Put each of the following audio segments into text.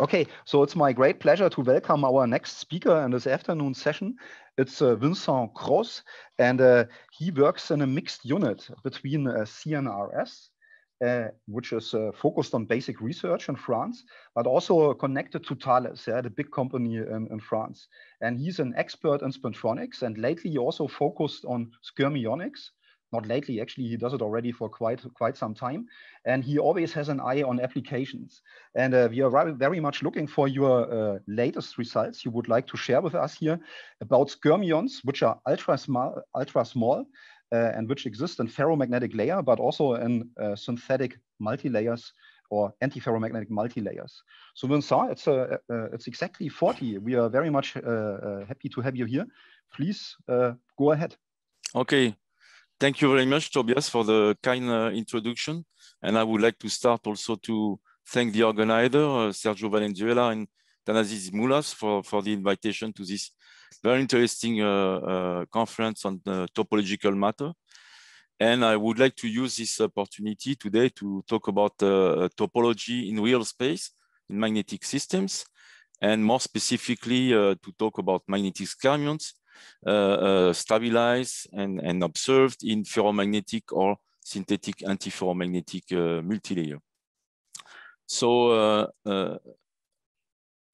Okay, so it's my great pleasure to welcome our next speaker in this afternoon session. It's uh, Vincent Cros, and uh, he works in a mixed unit between uh, CNRS, uh, which is uh, focused on basic research in France, but also connected to Thales, yeah, the big company in, in France. And he's an expert in spintronics, and lately he also focused on skyrmionics, not lately actually he does it already for quite quite some time and he always has an eye on applications and uh, we are very much looking for your uh, latest results you would like to share with us here about skyrmions which are ultra small ultra small uh, and which exist in ferromagnetic layer but also in uh, synthetic multi-layers or anti-ferromagnetic multi-layers. So Vincent, it's, uh, uh, it's exactly 40. We are very much happy to have you here. Please go ahead. Okay, Thank you very much, Tobias, for the kind uh, introduction. And I would like to start also to thank the organizer, uh, Sergio Valenzuela and Thanasis Moulas for, for the invitation to this very interesting uh, uh conference on topological matter. And I would like to use this opportunity today to talk about uh, topology in real space in magnetic systems, and more specifically uh, to talk about magnetic uh, uh, Uh, uh, stabilized and, and observed in ferromagnetic or synthetic antiferromagnetic uh, multilayer. So uh,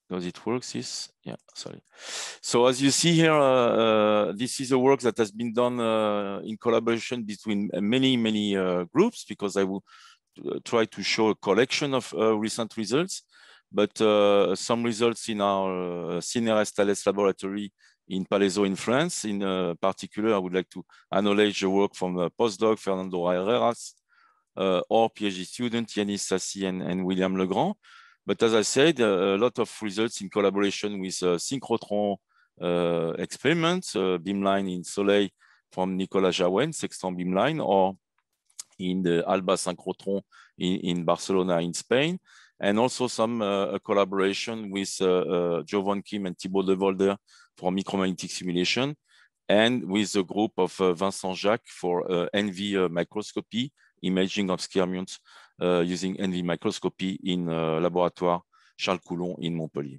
does it work this yeah sorry. So as you see here uh, uh, this is a work that has been done uh, in collaboration between many many groups because i will try to show a collection of recent results. But some results in our CNRS Thales laboratory in Palaiseau in France. In uh, particular, I would like to acknowledge the work from uh, postdoc Fernando Ajejas uh, or PhD student Yanis Sassi and, and, William Legrand. But as I said, uh, a lot of results in collaboration with uh, synchrotron uh, experiments, beamline in Soleil from Nicolas Jaouen, sextant beamline, or in the ALBA synchrotron in, in Barcelona in Spain, and also some uh, collaboration with uh, uh, Joo-Von Kim and Thibaut Devolder for micromagnetic simulation, and with the group of Vincent Jacques for NV microscopy, imaging of skyrmions using NV microscopy in laboratoire Charles Coulomb in Montpellier.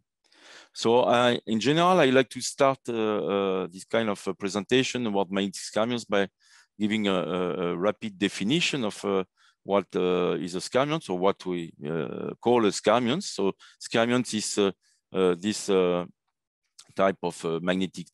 So in general, I like to start uh, uh, this kind of presentation about magnetic skyrmions by giving a, a, a rapid definition of uh, what uh, is a skyrmion, so what we uh, call a skyrmion. So skyrmion is uh, this type of magnetic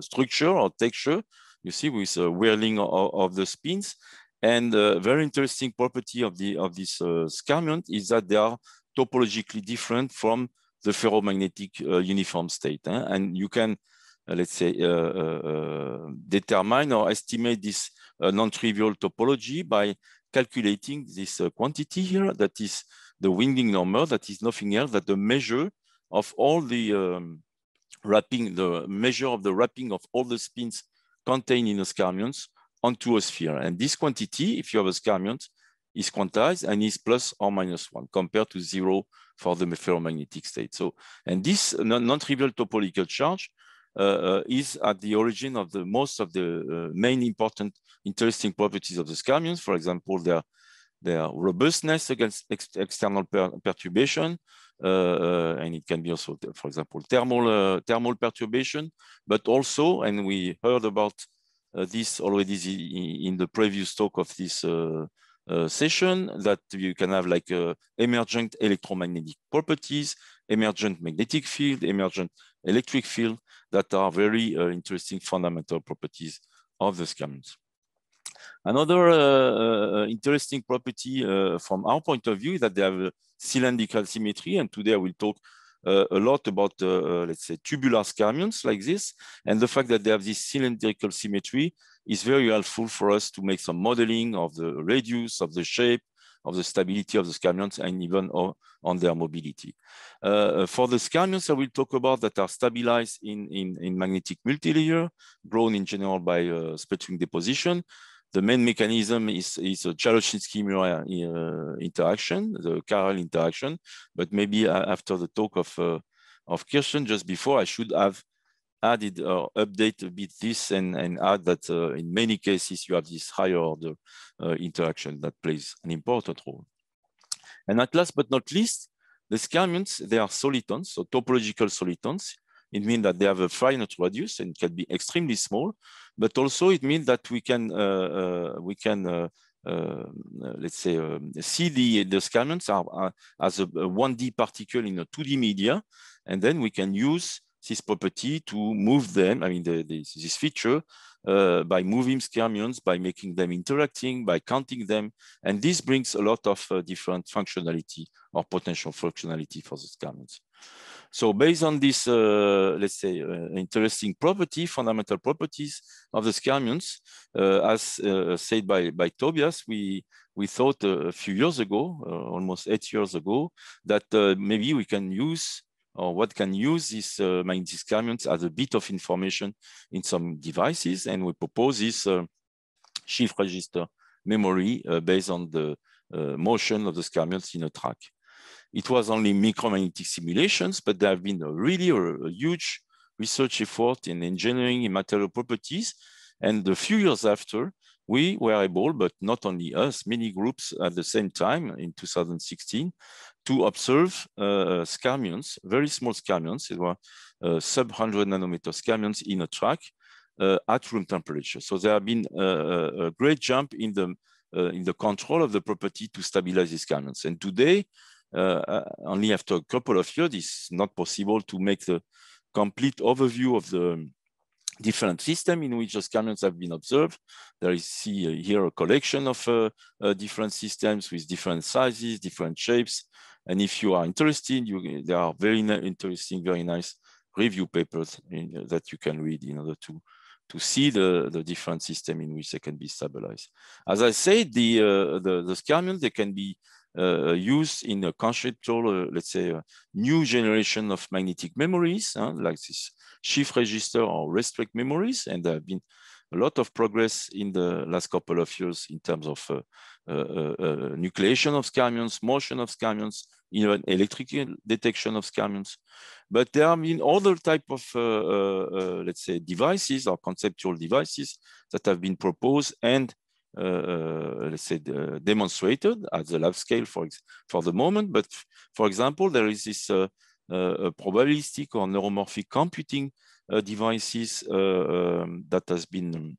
structure or texture, you see, with whirling of, of, the spins. And a very interesting property of, the, of this skyrmion is that they are topologically different from the ferromagnetic uniform state. Eh? And you can uh, let's say, uh, uh, determine or estimate this non-trivial topology by calculating this uh, quantity here, that is the winding number, that is nothing else than the measure of all the um, wrapping, the measure of the wrapping of all the spins contained in the skyrmions onto a sphere. And this quantity, if you have a skyrmion, is quantized and is plus or minus one compared to zero for the ferromagnetic state. So, and this non-trivial topological charge uh, uh, is at the origin of the most of the uh, main important interesting properties of the skyrmions. For example, their their robustness against ex external per perturbation, uh, and it can be also, for example, thermal uh, thermal perturbation, but also, and we heard about uh, this already in the previous talk of this session, that you can have like emergent electromagnetic properties, emergent magnetic field, emergent electric field, that are very uh, interesting fundamental properties of the skyrmions. Another uh, uh, interesting property from our point of view is that they have a cylindrical symmetry. And today I will talk uh, a lot about, uh, let's say, tubular skyrmions like this. And the fact that they have this cylindrical symmetry is very helpful for us to make some modeling of the radius, of the shape, of the stability of the skyrmions and even on their mobility. Uh, for the skyrmions I will talk about that are stabilized in, in, in magnetic multilayer, grown in general by uh, sputtering deposition. The main mechanism is, is a Dzyaloshinskii-Moriya uh, interaction, the chiral interaction, but maybe after the talk of, uh, of Kirsten just before, I should have added or update a bit this and, and add that uh, in many cases you have this higher order uh, interaction that plays an important role. And at last but not least, the skyrmions, they are solitons, so topological solitons. It means that they have a finite radius and can be extremely small, but also it means that we can uh, uh, we can uh, uh let's say um, see the the skyrmions are, are, as a, a 1D particle in a 2D media, and then we can use this property to move them. I mean, the, the, this feature uh, by moving skyrmions, by making them interacting, by counting them. And this brings a lot of uh, different functionality or potential functionality for the skyrmions. So based on this, uh, let's say, uh, interesting property, fundamental properties of the skyrmions, uh, as said by, by Tobias, we, we thought a few years ago, almost eight years ago, that maybe we can use or what can use these uh, magnetic skyrmions as a bit of information in some devices. And we propose this uh, shift register memory uh, based on the uh, motion of the skyrmions in a track. It was only micromagnetic simulations, but there have been a really a, a huge research effort in engineering and material properties. And a few years after, we were able, but not only us, many groups at the same time in 2016, to observe uh, skyrmions, very small skyrmions, it were uh, sub 100 nanometer skyrmions in a track uh, at room temperature. So there have been a, a great jump in the, uh, in the control of the property to stabilize these skyrmions. And today, uh, uh, only after a couple of years, it's not possible to make the complete overview of the different systems in which the skyrmions have been observed. There is see here a collection of uh, uh, different systems with different sizes, different shapes. And if you are interested, you, there are very interesting, very nice review papers in, uh, that you can read in order to, to see the, the different system in which they can be stabilized. As I said, the, uh, the, the they can be uh, used in a conceptual, uh, let's say, new generation of magnetic memories, like this shift register or racetrack memories. And there have been a lot of progress in the last couple of years in terms of uh, uh, uh, uh nucleation of skyrmions, motion of skyrmions, even electrical detection of skyrmions. But there have been other type of, let's say, devices or conceptual devices that have been proposed and uh, let's say, uh, demonstrated at the lab scale for, for the moment. But for example, there is this uh, probabilistic or neuromorphic computing devices um, that has been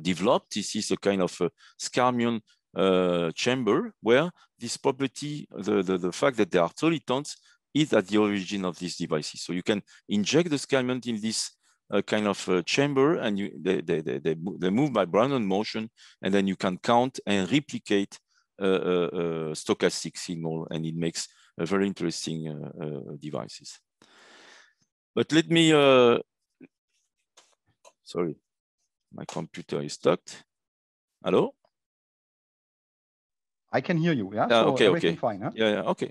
developed. This is a kind of a skyrmion uh, chamber where this property, the, the, the, fact that they are solitons is at the origin of these devices. So you can inject the skyrmion in this a kind of a chamber and you, they, they, they, they, move by Brownian motion and then you can count and replicate a, a, a stochastic signal and it makes a very interesting uh, uh, devices. But let me, uh, sorry, my computer is stuck. Hello? I can hear you, yeah? so okay, okay. Fine, huh? Yeah, yeah, okay.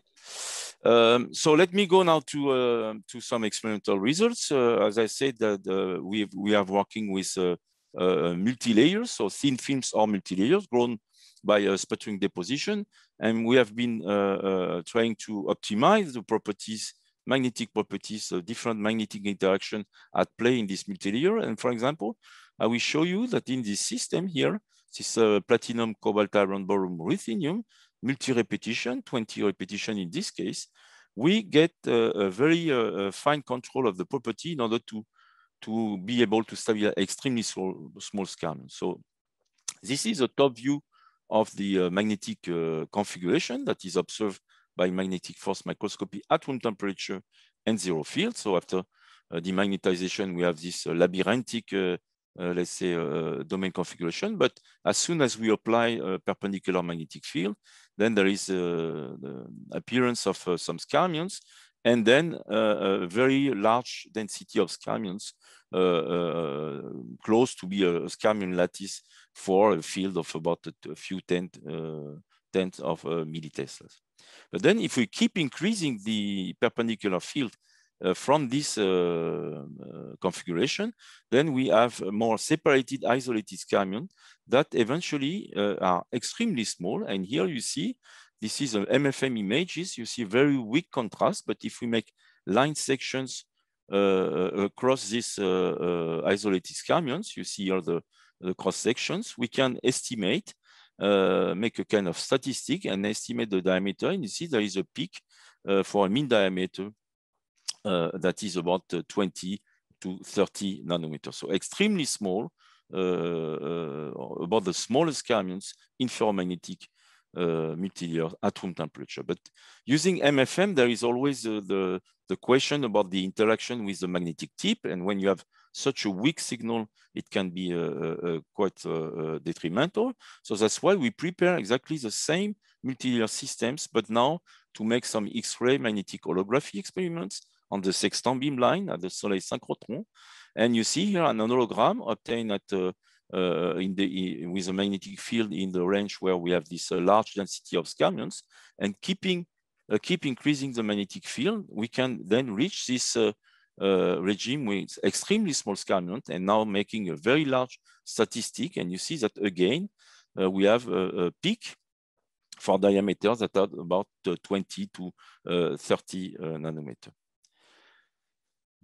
Um, so let me go now to uh, to some experimental results. Uh, as I said, that uh, we we are working with uh, uh, multi-layers, so thin films or multi-layers grown by a sputtering deposition, and we have been uh, trying to optimize the properties, magnetic properties, of different magnetic interaction at play in this multi-layer. And for example, I will show you that in this system here, this platinum, cobalt, iron, boron, ruthenium, multi-repetition, 20 repetition in this case, we get uh, a very uh, fine control of the property in order to, to be able to study extremely small, small skyrmions. So this is a top view of the uh, magnetic uh, configuration that is observed by magnetic force microscopy at room temperature and zero field. So after uh, demagnetization, we have this uh, labyrinthic uh, let's say, domain configuration. But as soon as we apply a perpendicular magnetic field, then there is uh, the appearance of uh, some skyrmions and then uh, a very large density of skyrmions uh, close to be a skyrmion lattice for a field of about a, few tenth, tenths of milliteslas. But then if we keep increasing the perpendicular field uh, Uh, from this uh, uh, configuration, then we have more separated isolated skyrmion that eventually uh, are extremely small. And here you see, this is an MFM images. You see very weak contrast, but if we make line sections uh, across these isolated skyrmions, you see here the, the cross sections, we can estimate uh, make a kind of statistic and estimate the diameter. And you see there is a peak for a mean diameter that is about 20 to 30 nanometers. So extremely small, about the smallest skyrmions in ferromagnetic uh, multi-layer at room temperature. But using MFM, there is always uh, the, the question about the interaction with the magnetic tip. And when you have such a weak signal, it can be uh, uh quite uh, detrimental. So that's why we prepare exactly the same multi-layer systems, but now to make some X-ray magnetic holography experiments on the sextant beam line at the Soleil synchrotron. And you see here an hologram obtained at uh, uh, in the, with a magnetic field in the range where we have this uh, large density of skyrmions and keeping uh, keep increasing the magnetic field, we can then reach this uh, uh, regime with extremely small skyrmion and now making a very large statistic. And you see that again, we have a, a, peak for diameters that are about 20 to 30 nanometer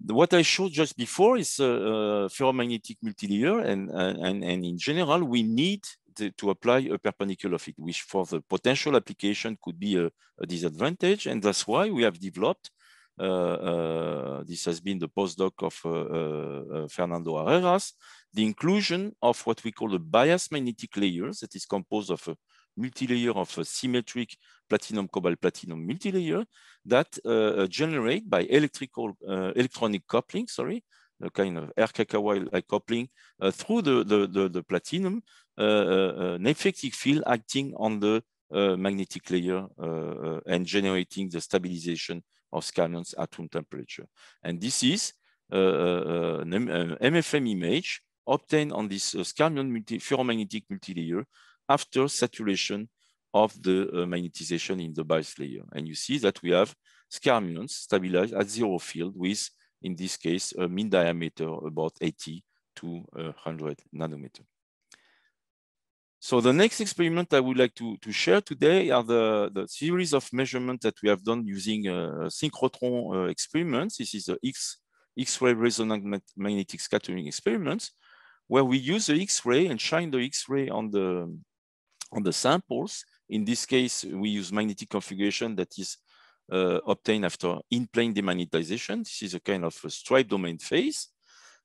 what I showed just before is a, a ferromagnetic multilayer, and, and, and in general, we need to, to, apply a perpendicular fit, which for the potential application could be a, a disadvantage, and that's why we have developed. Uh, uh, this has been the postdoc of uh, uh, uh Fernando Ajejas, the inclusion of what we call a bias magnetic layer that is composed of a multi-layer of a symmetric platinum cobalt platinum multi-layer that uh, uh, generate by electrical uh, electronic coupling, sorry, a kind of RKKY-like coupling uh, through the, the, the, the platinum, uh, uh, an effective field acting on the magnetic layer and generating the stabilization of skyrmions at room temperature. And this is an MFM image obtained on this uh, multi ferromagnetic multilayer after saturation of the uh, magnetization in the bias layer. And you see that we have skyrmions stabilized at zero field with, in this case, a mean diameter about 80 to 100 uh, nanometer. So the next experiment I would like to, to share today are the, the series of measurements that we have done using uh, synchrotron uh, experiments. This is the X, X-ray resonant magnetic scattering experiments, where we use the X-ray and shine the X-ray on the, on the samples. In this case, we use magnetic configuration that is uh, obtained after in-plane demagnetization. This is a kind of a stripe domain phase.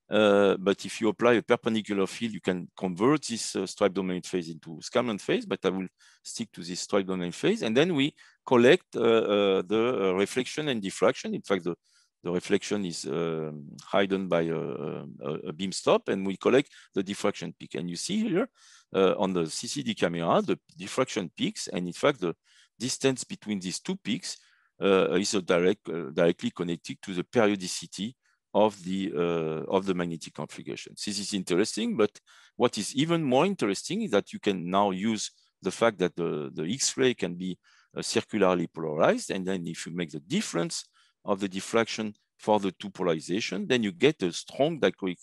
Uh, but if you apply a perpendicular field, you can convert this uh, stripe domain phase into skyrmion phase, but I will stick to this stripe domain phase. And then we collect uh, uh the uh, reflection and diffraction. In fact, the, the reflection is um, hidden by a, a, a, beam stop, and we collect the diffraction peak. And you see here uh, on the CCD camera, the diffraction peaks, and in fact, the distance between these two peaks uh, is direct, uh, directly connected to the periodicity of the uh, of the magnetic configuration. This is interesting, but what is even more interesting is that you can now use the fact that the, the X-ray can be uh, circularly polarized, and then if you make the difference of the diffraction for the two polarization, then you get a strong dichroic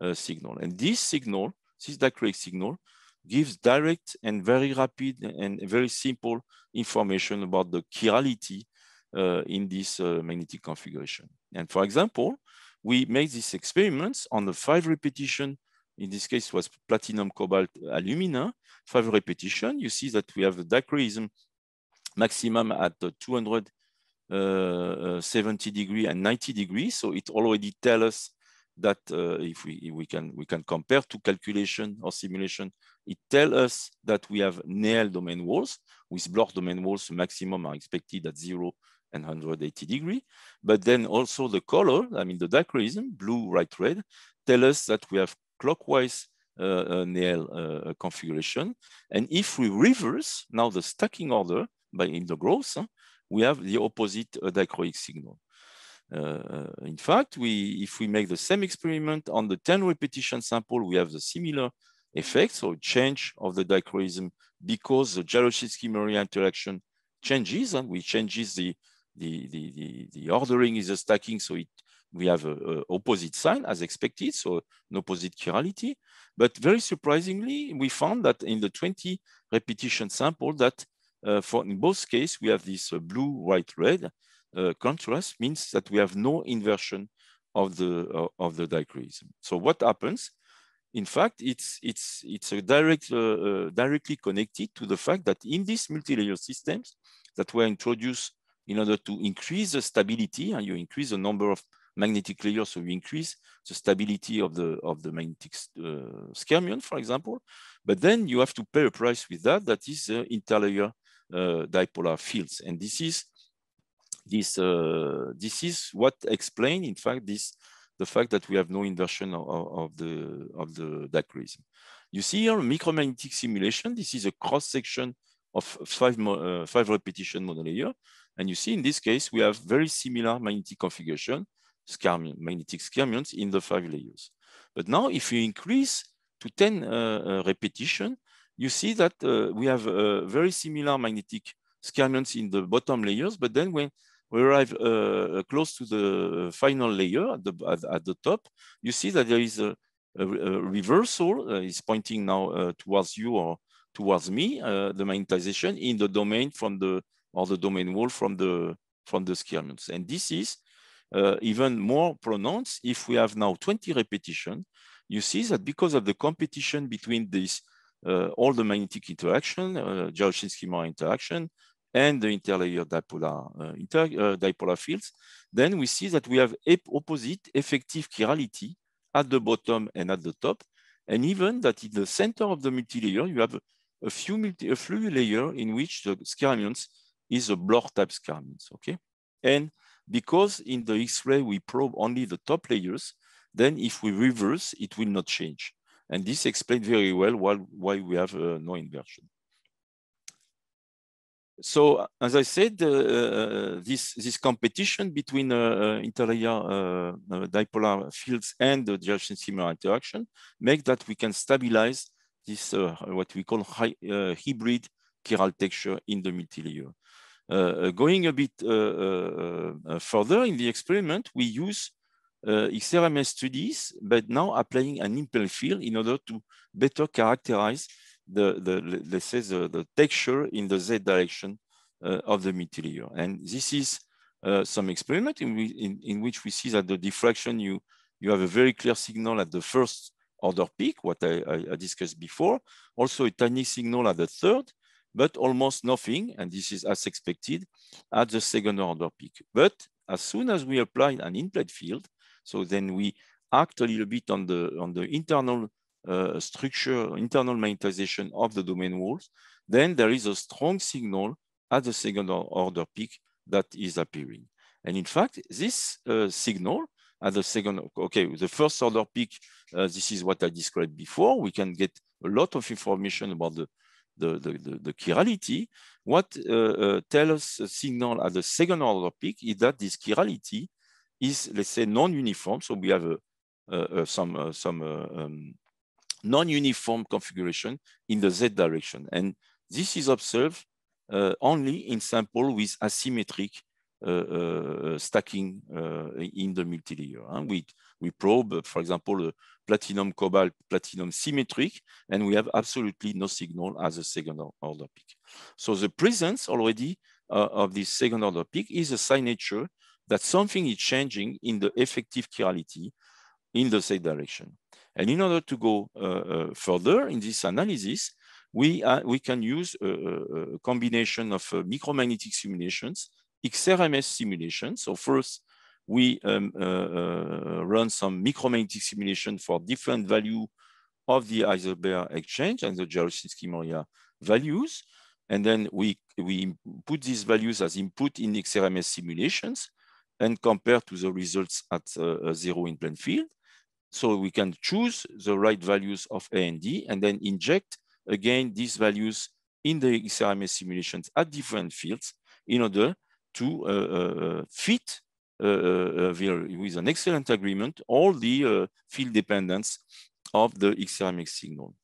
uh, signal. And this signal, this dichroic signal, gives direct and very rapid and very simple information about the chirality uh, in this uh, magnetic configuration. And for example, we made these experiments on the five repetition. In this case, was platinum cobalt alumina, five repetition. You see that we have a dichroism maximum at 270 uh, uh, degree and 90 degrees. So it already tells us that uh, if we if we can we can compare to calculation or simulation, it tells us that we have Néel domain walls with Bloch domain walls maximum are expected at zero and 180 degree. But then also the color, I mean the dichroism, blue, right, red, tell us that we have clockwise uh, uh, Néel uh, configuration. And if we reverse now the stacking order by in the growth, huh, we have the opposite uh, dichroic signal. Uh, in fact, we, if we make the same experiment on the 10 repetition sample, we have the similar effect, so change of the dichroism because the Dzyaloshinskii-Moriya interaction changes, and we changes the, the, the, the, the ordering is a stacking, so it, we have opposite sign as expected, so an opposite chirality. But very surprisingly, we found that in the 20 repetition sample that uh, for in both cases, we have this uh, blue, white, red, uh, contrast means that we have no inversion of the uh, of the dichroism. So what happens? In fact, it's it's it's a direct uh, uh, directly connected to the fact that in these multi-layer systems that were introduced in order to increase the stability and you increase the number of magnetic layers, so you increase the stability of the of the magnetic uh, skyrmion, for example. But then you have to pay a price with that. That is the interlayer uh, dipolar fields, and this is this uh, this is what explain, in fact, this the fact that we have no inversion of, of the of the dichroism. You see here micromagnetic simulation. This is a cross section of five uh, five repetition monolayer, and you see in this case we have very similar magnetic configuration, magnetic skyrmions in the five layers. But now if you increase to 10 uh, uh, repetition, you see that uh, we have very similar magnetic skyrmions in the bottom layers, but then when we arrive uh, close to the final layer at the, at, at, the top, you see that there is a, a, a reversal, uh, is pointing now uh, towards you or towards me, the magnetization in the domain from the, or the domain wall from the, from the skyrmions. And this is even more pronounced if we have now 20 repetition, you see that because of the competition between uh, all the magnetic interaction, uh, Dzyaloshinskii-Moriya interaction, and the interlayer dipolar, uh, inter, uh, dipolar fields, then we see that we have opposite effective chirality at the bottom and at the top, and even that in the center of the multilayer, you have a, few multi, a few layer in which the skyrmions is a Bloch type skyrmions, okay? And because in the X-ray we probe only the top layers, then if we reverse, it will not change. And this explains very well why, why we have uh, no inversion. So as I said, uh, uh this, this competition between uh, uh interlayer uh, dipolar fields and the Dzyaloshinskii-Moriya interaction make that we can stabilize this, what we call high, hybrid chiral texture in the multilayer. going a bit further in the experiment, we use uh, XRMS studies, but now applying an in-plane field in order to better characterize the, the let's say the, the texture in the Z direction uh, of the multilayer. And this is uh, some experiment in, in, in, which we see that the diffraction, you, you have a very clear signal at the first order peak, what I, I, discussed before, also a tiny signal at the third, but almost nothing, and this is as expected, at the second order peak. But as soon as we apply an in-plane field, so then we act a little bit on the, on the internal uh, structure, internal magnetization of the domain walls, then there is a strong signal at the second order peak that is appearing. And in fact, this uh, signal at the second, okay, the first order peak, uh, this is what I described before. We can get a lot of information about the, the, the, the, the chirality. What uh, uh tells us a signal at the second order peak is that this chirality is, let's say, non-uniform. So we have a, some, uh, some um, non-uniform configuration in the Z direction. And this is observed uh, only in sample with asymmetric uh, uh, stacking in the multilayer. Huh? We, we probe, for example, platinum cobalt platinum symmetric, and we have absolutely no signal as a second order peak. So the presence already uh, of this second order peak is a signature that something is changing in the effective chirality in the same direction. And in order to go uh, uh, further in this analysis, we, uh, we can use a, a combination of micromagnetic simulations, XRMS simulations. So first, we um, run some micromagnetic simulation for different value of the Heisenberg exchange and the Dzyaloshinskii-Moriya values. And then we, we put these values as input in XRMS simulations and compare to the results at uh, zero in plane field. So we can choose the right values of A and D and then inject again these values in the XRMS simulations at different fields in order to uh, uh, fit uh, uh, with an excellent agreement all the uh, field dependence of the XRMS signal.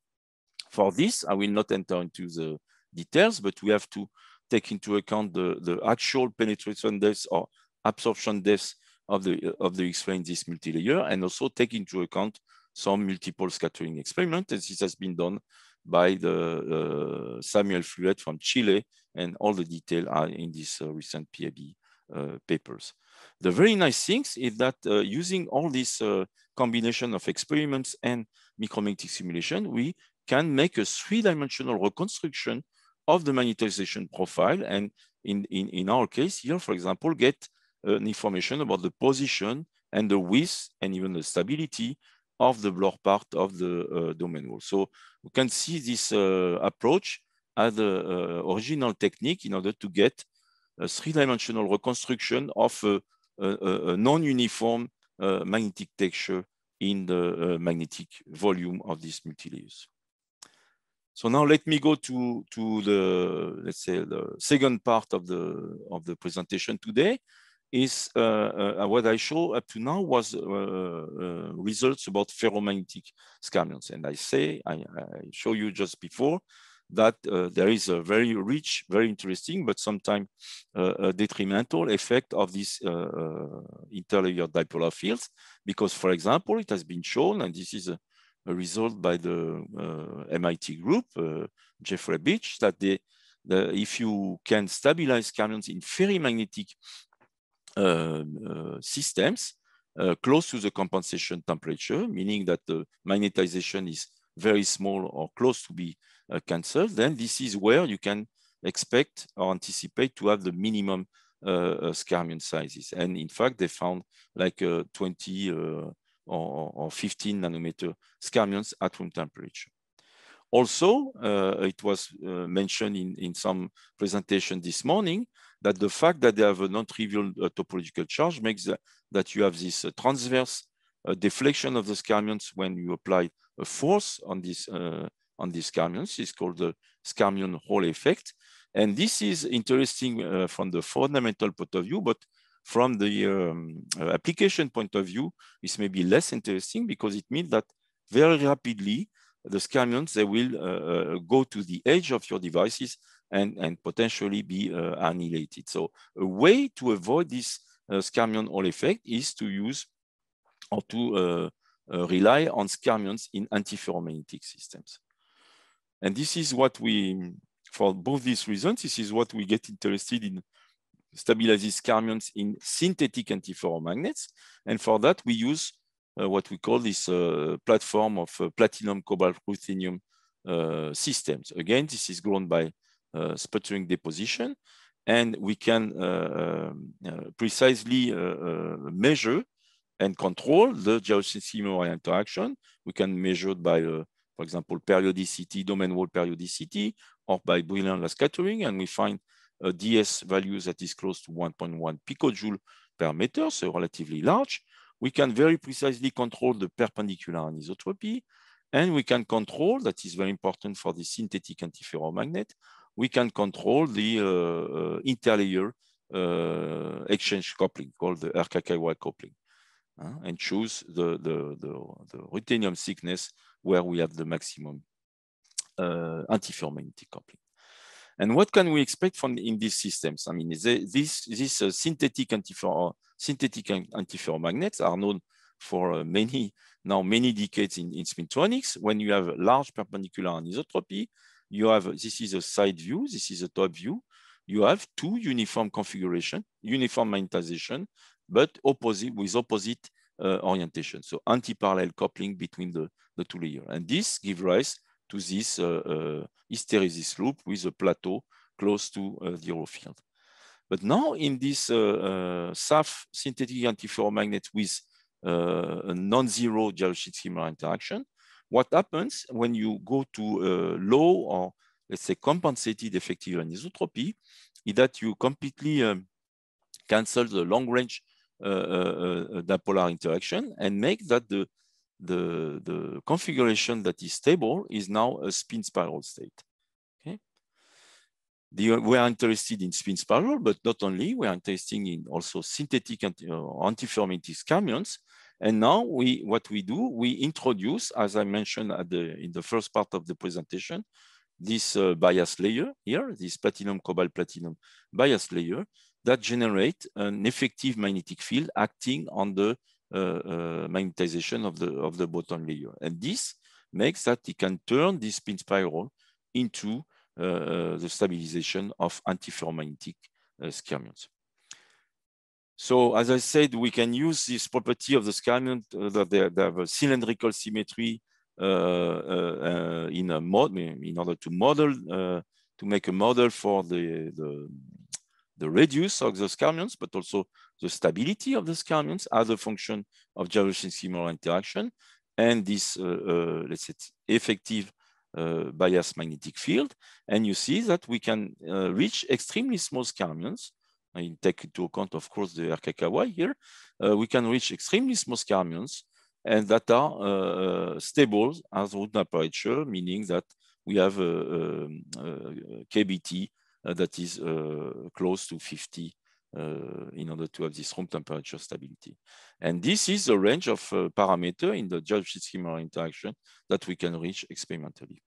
For this, I will not enter into the details, but we have to take into account the, the actual penetration depth or absorption depth of the of the X-ray in this multilayer, and also take into account some multiple scattering experiment. And this has been done by the uh, Samuel Flewett from Chile, and all the detail are in this uh, recent PRB uh, papers. The very nice thing is that uh, using all this uh, combination of experiments and micromagnetic simulation, we can make a three-dimensional reconstruction of the magnetization profile and in, in, in our case here, for example, get uh, information about the position and the width and even the stability of the Bloch part of the uh, domain wall. So we can see this uh, approach as the uh, original technique in order to get a three-dimensional reconstruction of a, a, a non-uniform uh, magnetic texture in the uh, magnetic volume of these multilayers. So now let me go to, to the, let's say, the second part of the, of the presentation today is uh, uh, what I show up to now was uh, uh results about ferromagnetic skyrmions. And I say, I, I show you just before that uh, there is a very rich, very interesting, but sometimes uh, detrimental effect of these interlayer dipolar fields. Because for example, it has been shown, and this is a, a result by the MIT group, Geoffrey Beach, that they, the, if you can stabilize skyrmions in ferrimagnetic uh, uh, systems uh, close to the compensation temperature, meaning that the magnetization is very small or close to be cancelled, then this is where you can expect or anticipate to have the minimum uh, skyrmion sizes. And in fact, they found like uh, 20 uh, or, or, 15 nanometer skyrmions at room temperature. Also, it was mentioned in, in some presentation this morning that the fact that they have a non-trivial uh, topological charge makes that you have this uh, transverse uh, deflection of the skyrmions when you apply a force on this on these skyrmions. It's called the skyrmion Hall effect. And this is interesting uh, from the fundamental point of view, but from the um, application point of view, it's maybe less interesting because it means that very rapidly, the skyrmions, they will uh, go to the edge of your devices and, and potentially be uh, annihilated. So a way to avoid this uh, Skyrmion Hall effect is to use or to uh, rely on skyrmions in antiferromagnetic systems. And this is what we, for both these reasons, this is what we get interested in stabilizing skyrmions in synthetic antiferromagnets. And for that, we use uh, what we call this uh, platform of uh, platinum, cobalt, ruthenium systems. Again, this is grown by Uh, sputtering deposition. And we can uh, uh, uh precisely uh, measure and control the Dzyaloshinskii interaction. We can measure it by, for example, periodicity, domain wall periodicity, or by Brillouin scattering, and we find a DS value that is close to 1.1 picojoule per meter, so relatively large. We can very precisely control the perpendicular anisotropy, and we can control, that is very important for the synthetic antiferromagnet, we can control the uh, uh, interlayer uh, exchange coupling called the RKKY coupling and choose the, the, the, the ruthenium thickness where we have the maximum antiferromagnetic coupling. And what can we expect from in these systems? I mean, they, these, these uh, synthetic, antifer synthetic antiferromagnets are known for uh, many, now many decades in, in spintronics. When you have large perpendicular anisotropy, you have, this is a side view, this is a top view. You have two uniform configuration, uniform magnetization, but opposite with opposite uh, orientation. So anti-parallel coupling between the, the two layers. And this gives rise to this uh, uh, hysteresis loop with a plateau close to uh, zero field. But now in this uh, uh, SAF synthetic antiferromagnet with uh, a non-zero Dzyaloshinskii-Moriya interaction, what happens when you go to low or let's say compensated effective anisotropy is that you completely um, cancel the long range uh, uh, uh, dipolar interaction and make that the, the, the configuration that is stable is now a spin spiral state. Okay. The, we are interested in spin spiral, but not only, we are interested in also synthetic anti, uh, skyrmions and now we, what we do, we introduce, as I mentioned the, in the first part of the presentation, this uh, bias layer here, this platinum cobalt platinum bias layer that generate an effective magnetic field acting on the uh, uh, magnetization of the, of the bottom layer. And this makes that it can turn this spin spiral into uh, uh, the stabilization of antiferromagnetic uh, skyrmions. So as I said, we can use this property of the skyrmion uh, that they, they, have a cylindrical symmetry uh, uh, uh in a mod in order to model uh, to make a model for the the, the radius of the skyrmions, but also the stability of the skyrmions as a function of Dzyaloshinskii-Moriya interaction and this, uh, uh, let's say, effective bias magnetic field. And you see that we can reach extremely small skyrmions. I take into account, of course, the RKKY here. Uh, we can reach extremely small skyrmions and that are uh, uh, stable as root temperature, meaning that we have a, a, a KBT that is close to 50 uh, in order to have this room temperature stability. And this is a range of uh, parameter in the Dzyaloshinskii-Moriya interaction that we can reach experimentally.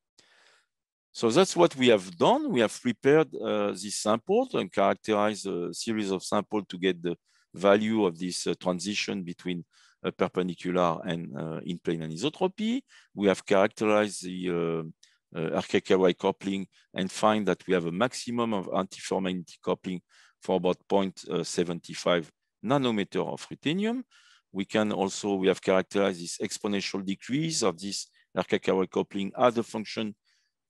So that's what we have done. We have prepared uh, these samples and characterized a series of samples to get the value of this uh, transition between uh, perpendicular and uh, in-plane anisotropy. We have characterized the uh, RKKY coupling and find that we have a maximum of antiferromagnetic coupling for about 0.75 nanometer of ruthenium. We can also, we have characterized this exponential decrease of this RKKY coupling as a function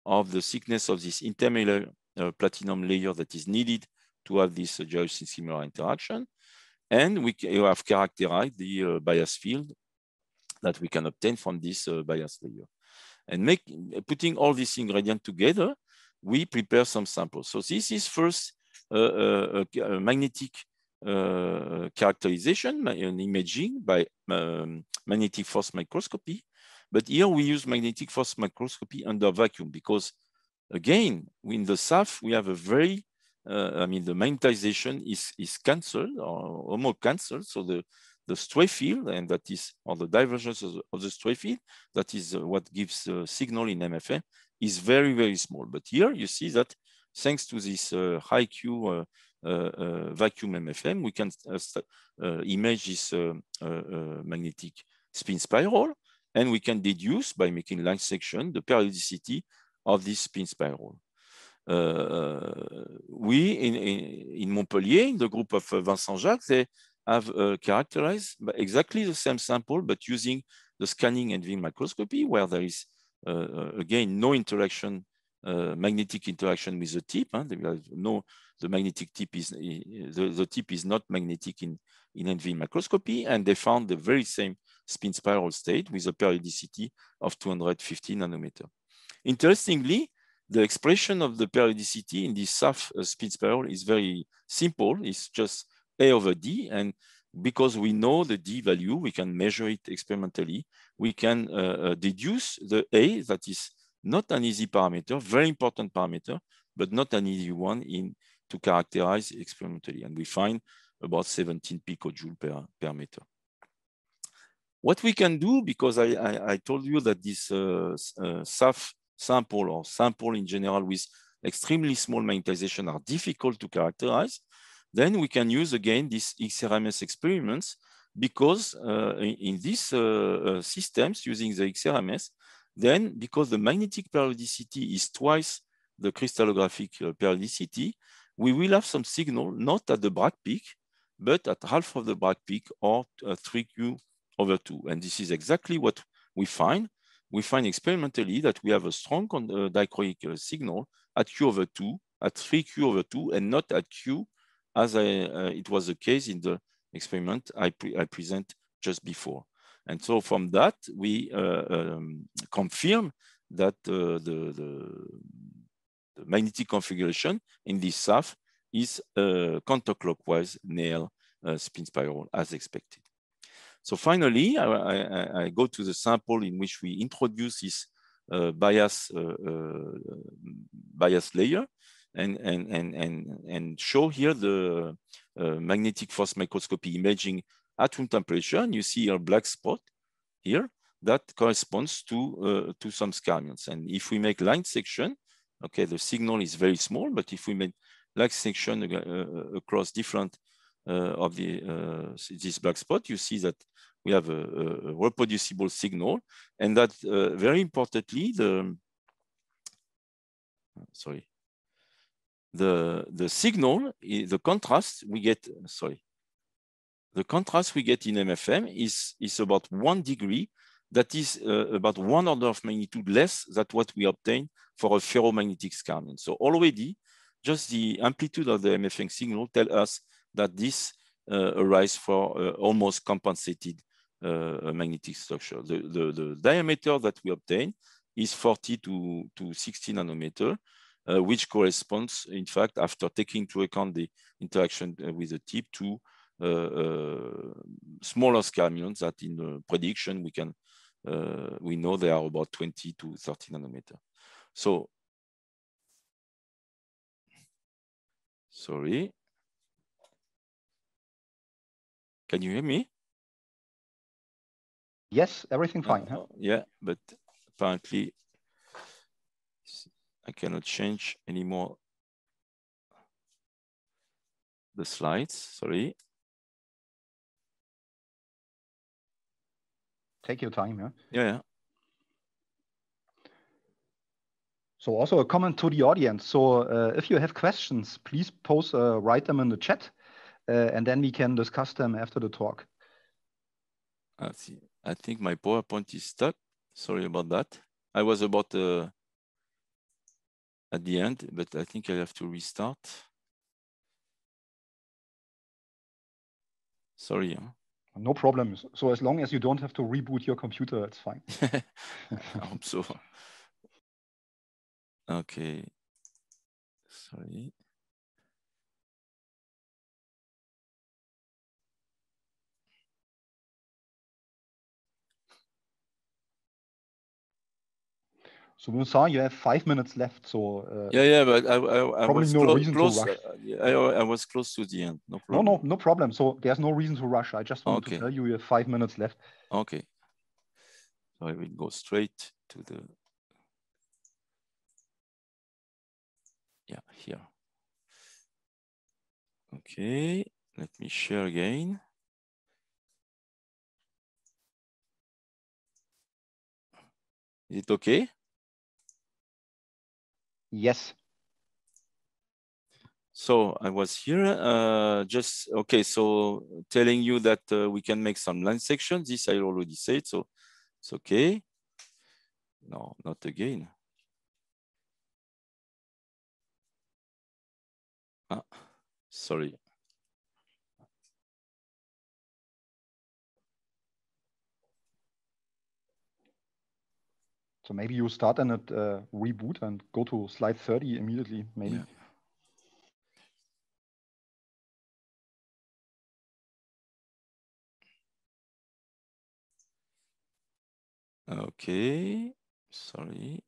of the thickness of this intermediate uh, platinum layer that is needed to have this uh, Dzyaloshinskii-Moriya interaction. And we have characterized the uh, bias field that we can obtain from this uh, bias layer. And make, putting all these ingredients together, we prepare some samples. So this is first a, a magnetic uh, characterization and imaging by um, magnetic force microscopy. But here we use magnetic force microscopy under vacuum because again, in the SAF, we have a very, uh, I mean, the magnetization is, is canceled or almost canceled. So the, the stray field, and that is, or the divergence of the, of the stray field, that is uh, what gives the signal in MFM, is very, very small. But here you see that thanks to this uh, high Q uh, uh, vacuum MFM, we can image this magnetic spin spiral, and we can deduce by making line section the periodicity of this spin spiral. Uh, we in, in, Montpellier, in the group of Vincent Jacques, they have uh, characterized exactly the same sample, but using the scanning and NV microscopy, where there is uh, again no interaction uh, magnetic interaction with the tip. Huh? no, the magnetic tip is the, the tip is not magnetic in in NV microscopy, and they found the very same spin spiral state with a periodicity of 250 nanometer. Interestingly, the expression of the periodicity in this SAF uh, spin spiral is very simple. It's just A over D, and because we know the D value, we can measure it experimentally. We can uh, uh, deduce the A that is not an easy parameter, very important parameter, but not an easy one in to characterize experimentally. And we find about 17 picojoule per, per meter. What we can do, because I, I, I told you that this uh, uh, SAF sample or sample in general with extremely small magnetization are difficult to characterize, then we can use again these XRMS experiments because uh, in, in, these uh, uh, systems using the XRMS, then, because the magnetic periodicity is twice the crystallographic periodicity, we will have some signal not at the Bragg peak, but at half of the Bragg peak or 3Q uh, over 2. And this is exactly what we find. We find experimentally that we have a strong uh, dichroic uh, signal at Q over 2, at 3Q over 2, and not at Q, as I, uh, it was the case in the experiment I, pre I present just before. And so from that, we uh, um, confirm that uh, the, the, the, magnetic configuration in this SAF is uh, counterclockwise Néel spin spiral as expected. So finally, I, I, I, go to the sample in which we introduce this uh, bias uh, uh, bias layer and, and, and, and, and show here the magnetic force microscopy imaging at room temperature, and you see a black spot here that corresponds to, uh, to some skyrmions. And if we make line section, okay, the signal is very small, but if we make line section uh, uh across different uh, of the uh, this black spot, you see that we have a, a reproducible signal, and that very importantly, the sorry, the the signal, the contrast we get, sorry, the contrast we get in MFM is, is about one degree. That is uh, about one order of magnitude less than what we obtain for a ferromagnetic scanning. So already just the amplitude of the MFM signal tell us that this uh, arise for uh, almost compensated uh, magnetic structure. The, the, the, diameter that we obtain is 40 to, to 60 nanometer, uh, which corresponds, in fact, after taking into account the interaction uh, with the tip to uh, smaller skyrmions that in the prediction we can, we know they are about 20 to 30 nanometer. So Sorry. Can you hear me? Yes, everything fine. Uh, huh? Yeah, but apparently I cannot change anymore the slides, sorry. Take your time, yeah? Yeah, yeah. So also a comment to the audience. So uh, if you have questions, please post, uh, write them in the chat, uh, and then we can discuss them after the talk. I see. I think my PowerPoint is stuck. Sorry about that. I was about uh, at the end, but I think I have to restart. Sorry. Huh? No problem. So as long as you don't have to reboot your computer, it's fine. I hope so. Okay. Sorry. So Vincent, you have five minutes left. So uh, yeah, yeah, but I, I, I probably was no reason close, to rush. Uh, I, I was close to the end. No problem. No, no, no problem. So there's no reason to rush. I just want okay. to tell you you have five minutes left. Okay. So I will go straight to the yeah, here. Okay, let me share again. Is it okay? Yes. So I was here, uh, just, okay, so telling you that uh, we can make some line sections. This I already said, so it's okay. No, not again. Ah, sorry. So maybe you start and uh, reboot and go to slide 30 immediately, maybe. Yeah. Okay, sorry.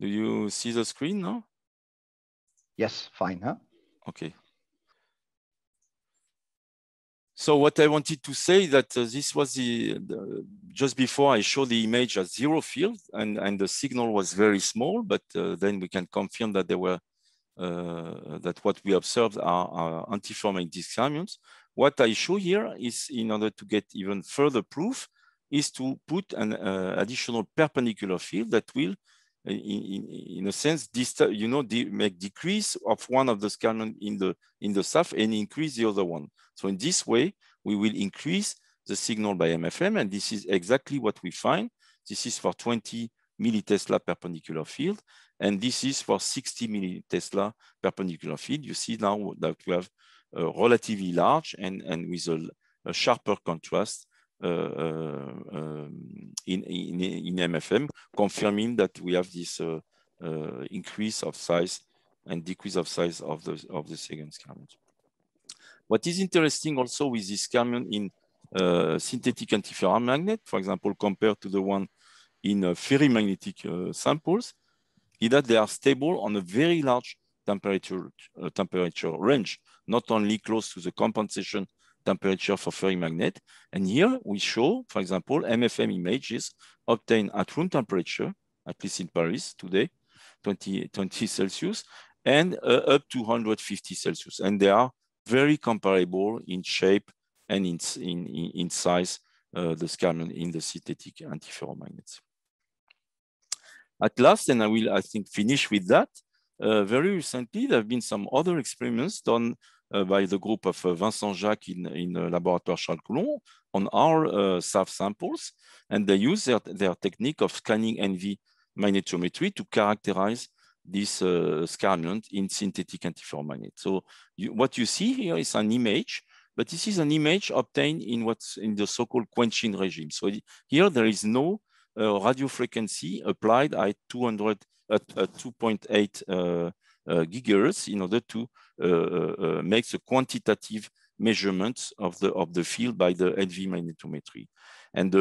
Do you see the screen now? Yes, fine, huh? Okay. So what I wanted to say that uh, this was the, the, just before I showed the image at zero field and, and the signal was very small, but uh, then we can confirm that there were uh, that what we observed are, are antiferromagnetic skyrmions. What I show here is in order to get even further proof is to put an uh, additional perpendicular field that will in, in, in a sense, you know, de make decrease of one of the scanner in the in the stuff and increase the other one. So in this way, we will increase the signal by MFM, and this is exactly what we find. This is for 20 millitesla perpendicular field, and this is for 60 millitesla perpendicular field. You see now that we have a relatively large and, and with a, a sharper contrast uh, uh, in, in, in MFM, confirming that we have this uh, increase of size and decrease of size of the of the second skyrmion. What is interesting also with this skyrmion in uh, synthetic antiferromagnet, for example, compared to the one in uh, ferrimagnetic uh, samples, is that they are stable on a very large temperature temperature range, not only close to the compensation temperature for ferrimagnet. And here we show, for example, MFM images obtained at room temperature, at least in Paris today, 20, 20 Celsius, and uh, up to 150 Celsius. And they are very comparable in shape and in, in, in size, uh, the skyrmion in the synthetic antiferromagnets. At last, and I will, I think, finish with that, uh, very recently, there have been some other experiments done by the group of uh, Vincent Jacques in, in uh, Laboratoire Charles Coulomb on our SAF samples. And they use their, their technique of scanning NV magnetometry to characterize this uh, in synthetic antiferromagnet. So you, what you see here is an image, but this is an image obtained in what's in the so-called quenching regime. So here there is no uh, radio frequency applied at 200 at, at 2.8 uh, uh, gigahertz in order to uh, uh, make the quantitative measurements of the of the field by the NV magnetometry. And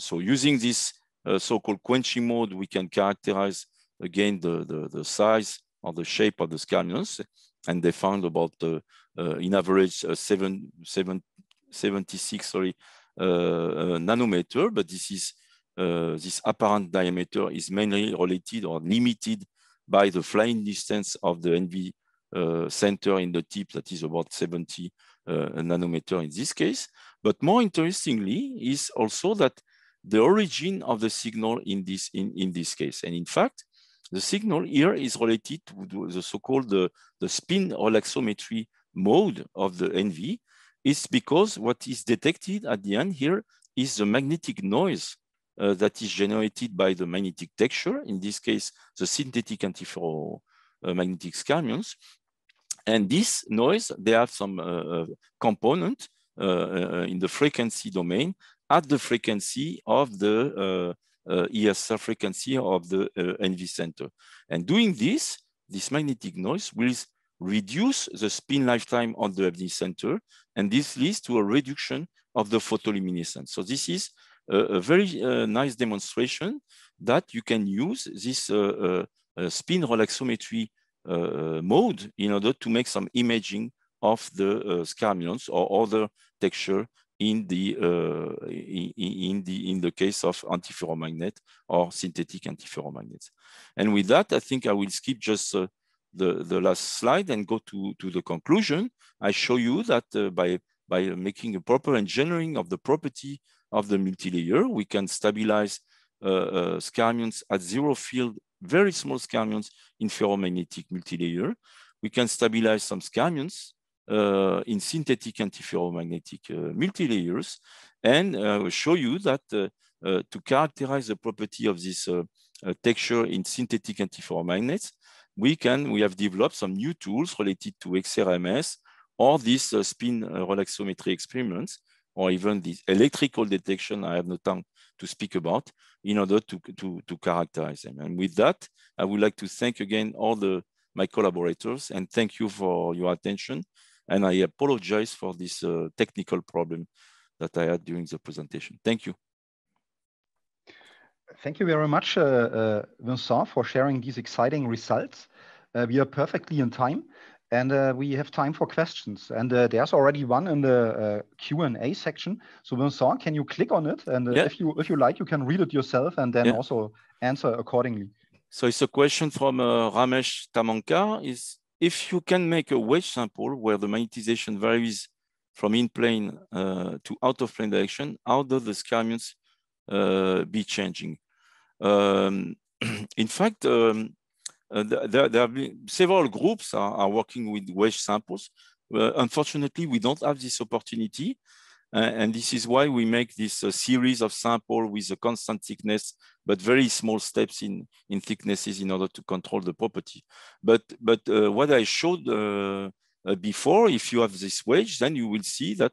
so using this so-called quenching mode, we can characterize again the, the, the size or the shape of the skyrmions. And they found about, uh, uh, in average, uh, seven, seven, 76 sorry, nanometer, but this is this apparent diameter is mainly related or limited by the flying distance of the NV uh, center in the tip that is about 70 uh, nanometer in this case. But more interestingly is also that the origin of the signal in this, in, in this case. And in fact, the signal here is related to the so-called the, the spin relaxometry mode of the NV. It's because what is detected at the end here is the magnetic noise uh, that is generated by the magnetic texture, in this case, the synthetic antiferromagnetic uh, skyrmions. And this noise, they have some uh, uh component uh, in the frequency domain at the frequency of the ESR frequency of the NV center. And doing this, this magnetic noise will reduce the spin lifetime of the NV center, and this leads to a reduction of the photoluminescence. So this is a, very uh, nice demonstration that you can use this uh, uh, spin relaxometry mode in order to make some imaging of the skyrmions or other texture in the uh, in, in, the in the case of antiferromagnet or synthetic antiferromagnets. And with that, I think I will skip just uh, the the last slide and go to to the conclusion. I show you that uh, by by making a proper engineering of the property of the multilayer, we can stabilize uh, uh, skyrmions at zero field, very small skyrmions in ferromagnetic multilayer. We can stabilize some skyrmions uh, in synthetic antiferromagnetic uh, multilayers and uh, show you that to characterize the property of this texture in synthetic antiferromagnets, we can we have developed some new tools related to XRMS or this spin relaxometry experiments or even this electrical detection I have no time to speak about in order to, to, to characterize them. And with that, I would like to thank again all the my collaborators and thank you for your attention. And I apologize for this uh, technical problem that I had during the presentation. Thank you. Thank you very much, uh, uh, Vincent, for sharing these exciting results. Uh, we are perfectly in time and uh, we have time for questions. And uh, there's already one in the Q&A section. So Vincent, can you click on it? And yeah. if you if you like, you can read it yourself and then yeah. also answer accordingly. So it's a question from Ramesh Tamanka. Is if you can make a wedge sample where the magnetization varies from in plane uh, to out of plane direction, how do the skyrmions uh, be changing? Um, in fact, um, uh, there, there, have been several groups are, are working with wedge samples. Uh, unfortunately, we don't have this opportunity. Uh, and this is why we make this uh, series of sample with a constant thickness, but very small steps in, in thicknesses in order to control the property. But, but uh, what I showed uh, uh, before, if you have this wedge, then you will see that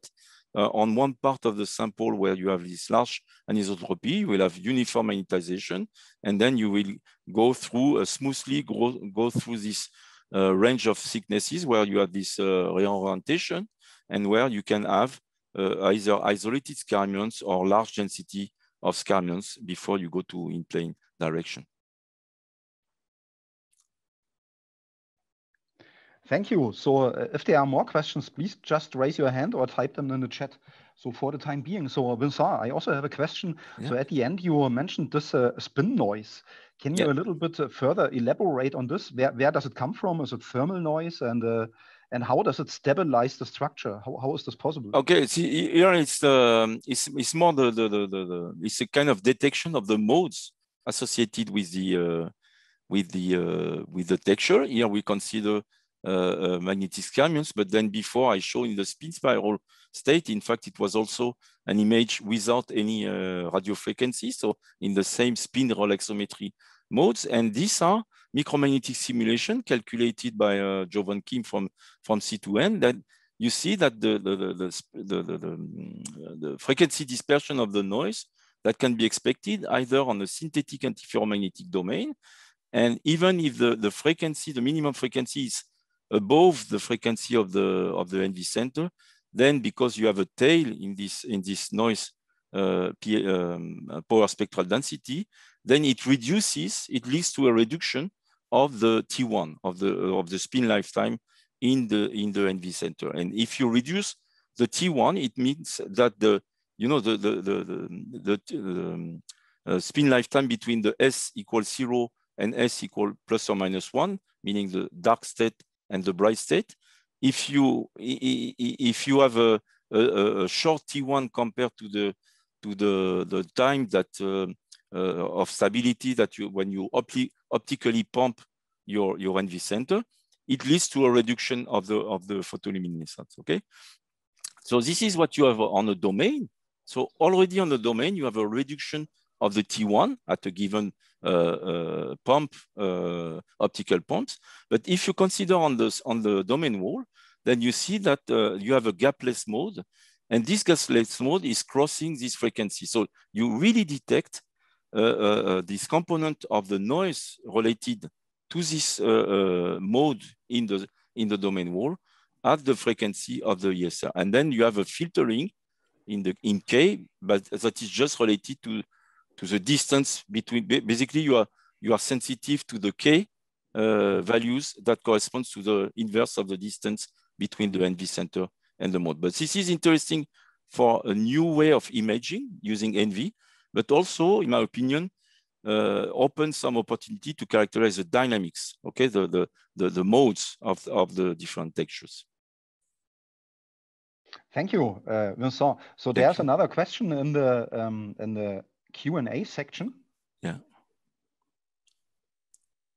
uh, on one part of the sample where you have this large anisotropy, you will have uniform magnetization, and then you will go through a smoothly go, go through this range of thicknesses where you have this reorientation and where you can have uh, either isolated skyrmions or large density of skyrmions before you go to in-plane direction. Thank you. So uh, if there are more questions, please just raise your hand or type them in the chat. So for the time being, so Vincent, I also have a question. Yeah. So at the end, you mentioned this uh, spin noise. Can you yeah. a little bit uh, further elaborate on this? Where, where does it come from? Is it thermal noise? And uh, and how does it stabilize the structure? How, how is this possible? Okay, see here it's the it's, it's more the, the, the, the, it's a kind of detection of the modes associated with the uh, with the uh, with the texture. Here we consider uh, uh magnetic skyrmions, but then before I show in the spin spiral state, in fact, it was also an image without any uh, radio frequency. So in the same spin relaxometry modes. And these are micromagnetic simulation calculated by uh, Joo-Von Kim from, from C2N that you see that the, the, the, the, the, the, frequency dispersion of the noise that can be expected either on the synthetic antiferromagnetic domain, and even if the, the frequency, the minimum frequency is above the frequency of the, of the NV center, then because you have a tail in this, in this noise uh, um, power spectral density, then it reduces, it leads to a reduction of the T1 of the of the spin lifetime in the in the NV center. And if you reduce the T1, it means that the you know the the the the, the um, uh, spin lifetime between the S equals zero and S equal plus or minus one, meaning the dark state and the bright state. If you if you have a, a, a short T1 compared to the to the the time that uh, uh, of stability that you when you opti optically pump your your NV center, it leads to a reduction of the of the photoluminescence. Okay, so this is what you have on a domain. So already on the domain, you have a reduction of the T1 at a given pump, uh, optical pumps. But if you consider on the on the domain wall, then you see that uh, you have a gapless mode, and this gapless mode is crossing this frequency. So you really detect uh, uh, this component of the noise related to this uh, mode in the, in the domain wall at the frequency of the ESR. And then you have a filtering in the in K, but that is just related to, to the distance between, basically you are, you are sensitive to the K uh, values that corresponds to the inverse of the distance between the NV center and the mode. But this is interesting for a new way of imaging using NV but also, in my opinion, uh, opens some opportunity to characterize the dynamics, okay, the, the, the, the modes of, of the different textures. Thank you, uh, Vincent. So Thank there's you. another question in the um, in the Q and A section. Yeah.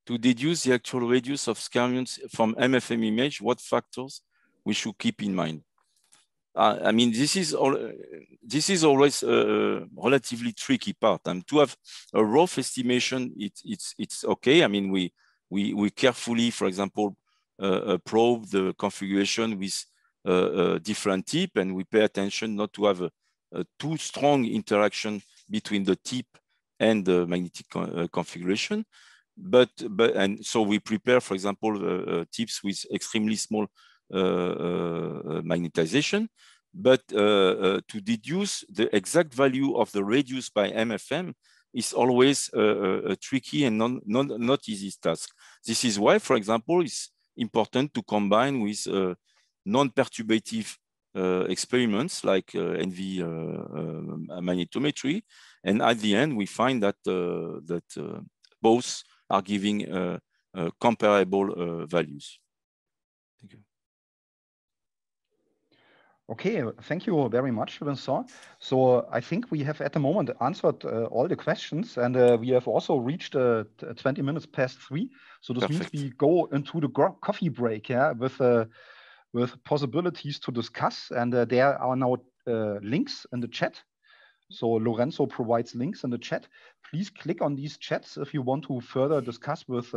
To deduce the actual radius of skyrmions from MFM image, what factors we should keep in mind? uh, I mean, this is all, this is always a relatively tricky part. And to have a rough estimation, it, it's it's okay. I mean, we we we carefully, for example, uh, uh probe the configuration with uh, uh, different tip, and we pay attention not to have a, a too strong interaction between the tip and the magnetic co configuration. But but and so we prepare, for example, tips with extremely small uh, uh, magnetization. But uh, to deduce the exact value of the radius by MFM is always a, tricky and non, non, not easy task. This is why, for example, it's important to combine with non-perturbative uh, experiments like uh, NV uh, magnetometry, and at the end we find that that both are giving comparable values. Thank you. Okay, thank you very much, Vincent. So I think we have at the moment answered uh, all the questions and uh, we have also reached uh, 20 minutes past three. So this Perfect. means we go into the coffee break yeah, with, uh, with possibilities to discuss. And uh, there are now uh, links in the chat. So Lorenzo provides links in the chat. Please click on these chats if you want to further discuss with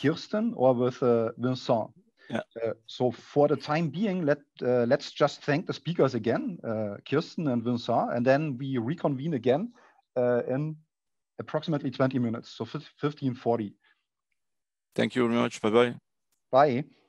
Kirsten or with Vincent. Yeah. Uh, so for the time being, let uh, let's just thank the speakers again, uh, Kirsten and Vincent, and then we reconvene again uh, in approximately 20 minutes, so 1540. Thank you very much. Bye-bye. Bye. -bye. Bye.